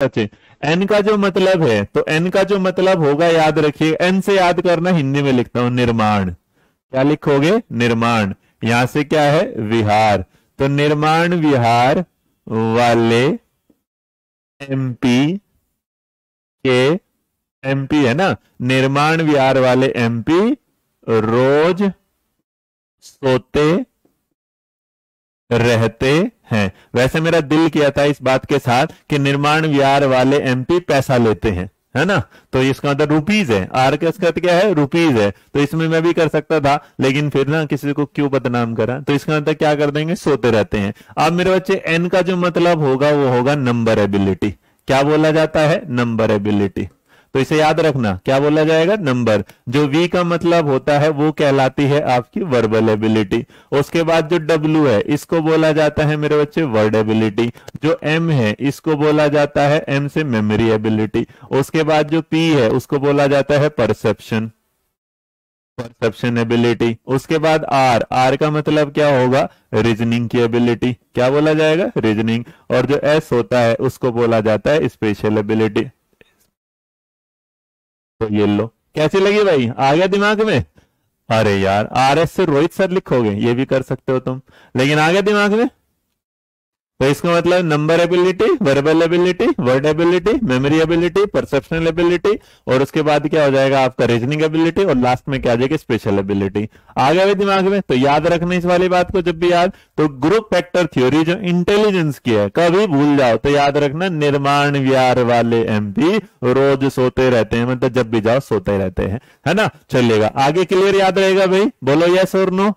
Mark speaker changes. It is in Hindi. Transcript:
Speaker 1: एन का जो मतलब है तो एन का जो मतलब होगा, याद रखिए एन से याद करना हिंदी में लिखता हूँ, निर्माण। क्या लिखोगे? निर्माण। यहाँ से क्या है? विहार। तो निर्माण विहार वाले एमपी के एमपी है ना? निर्माण विहार वाले एमपी रोज सोते, रहते हैं। वैसे मेरा दिल किया था इस बात के साथ कि निर्माण विहार वाले एमपी पैसा लेते हैं, है ना? तो इसका मतलब रुपीज़ है। आर का स्कत क्या है? रुपीज़ है। तो इसमें मैं भी कर सकता था, लेकिन फिर ना किसी को क्यों बदनाम करा? तो इसका मतलब क्या कर देंगे? सोते रहते हैं। अब मेरे बच्चे एन का जो मतलब होगा, वो होगा नंबर एबिलिटी क्या बोला जाता है? नंबर एबिलिटी तो इसे याद रखना। क्या बोला जाएगा? नंबर जो वी का मतलब होता है, वो कहलाती है आपकी वर्बल एबिलिटी उसके बाद जो डब्ल्यू है, इसको बोला जाता है मेरे बच्चे वर्ड एबिलिटी जो एम है, इसको बोला जाता है एम से मेमोरी एबिलिटी उसके बाद जो पी है, उसको बोला जाता है परसेप्शन परसेप्शन एबिलिटी उसके बाद आर आर का मतलब क्या होगा? रीजनिंग की एबिलिटी क्या बोला जाएगा? रीजनिंग और जो एस होता है, उसको बोला जाता है स्पेशल एबिलिटी तो ये लो। कैसी लगी भाई? आ गया दिमाग में? अरे यार, आर एस से रोहित सर लिखोगे, ये भी कर सकते हो तुम। लेकिन आ गया दिमाग में? तो इसका मतलब number ability verbal ability word ability memory ability perceptual ability और उसके बाद क्या हो जाएगा आपका रीजनिंग एबिलिटी और लास्ट में क्या आ जाएगी स्पेशल एबिलिटी आ गया दिमाग में तो याद रखना इस वाली बात को जब भी याद तो ग्रुप फैक्टर थ्योरी जो इंटेलिजेंस की है, कभी भूल जाओ तो याद रखना निर्माण व्यार वाले एमपी रोज सोते रहते हैं मतलब जब भी जाओ सोते रहते हैं, है ना? चलिएगा, आगे क्लियर याद रहेगा भाई? बोलो यस और नो